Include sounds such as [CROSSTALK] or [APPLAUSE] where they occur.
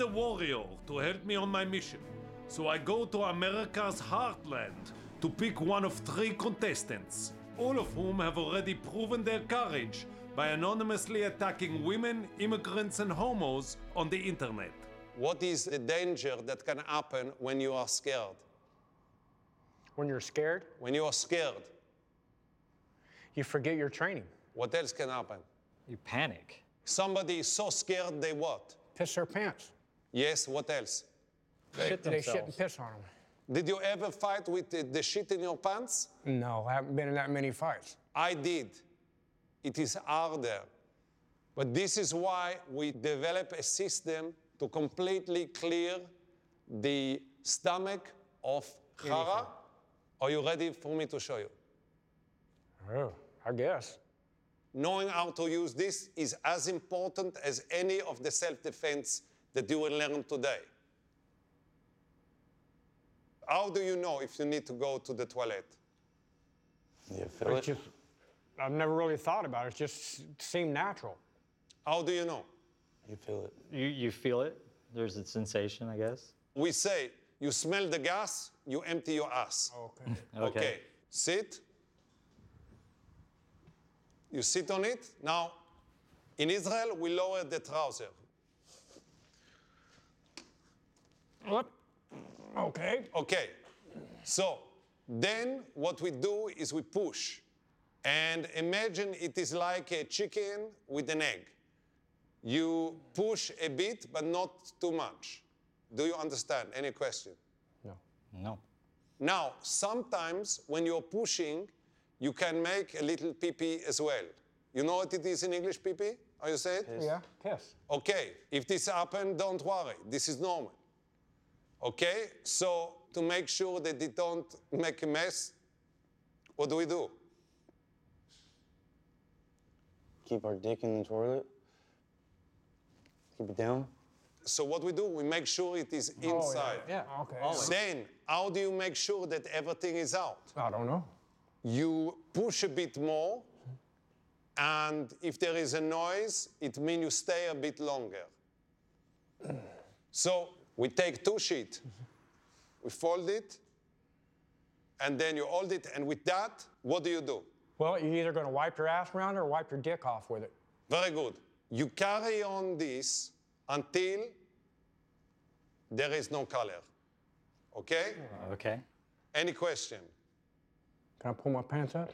need a warrior to help me on my mission. So I go to America's heartland to pick one of three contestants, all of whom have already proven their courage by anonymously attacking women, immigrants, and homos on the internet. What is the danger that can happen when you are scared? When you're scared, When you are scared, you forget your training. what else can happen? You panic. Somebody is so scared they what? Piss their pants. Yes, what else? Shit They shit and piss on them. Did you ever fight with the, the shit in your pants? No, I haven't been in that many fights. I did. It is harder. But this is why we develop a system to completely clear the stomach of Chara. Are you ready for me to show you? Oh, I guess. Knowing how to use this is as important as any of the self defense that you will learn today. How do you know if you need to go to the toilet? You feel it? just, I've never really thought about it. It just seemed natural. How do you know? You feel it. You, you feel it. There's a sensation, I guess. We say, you smell the gas, you empty your ass. Oh, [LAUGHS] okay. Okay. Sit. You sit on it. Now, in Israel, we lower the trouser. What? Okay. Okay. So then what we do is we push. And imagine it is like a chicken with an egg. You push a bit, but not too much. Do you understand? Any question? No. No. Now, sometimes when you're pushing, you can make a little pee pee as well. You know what it is in English, pee pee? How you say it? Yeah, piss. Okay, if this happened, don't worry. This is normal. Okay, so to make sure that they don't make a mess, what do we do? Keep our dick in the toilet. Keep it down. So what we do, we make sure it is oh, inside. Yeah. Okay. Then, how do you make sure that everything is out? I don't know. You push a bit more, and if there is a noise, it means you stay a bit longer. So we take two sheet, we fold it, and then you hold it, and with that, what do you do? Well, you're either going to wipe your ass around or wipe your dick off with it. Very good. You carry on this until there is no color. Okay? Okay. Any question? Can I pull my pants up?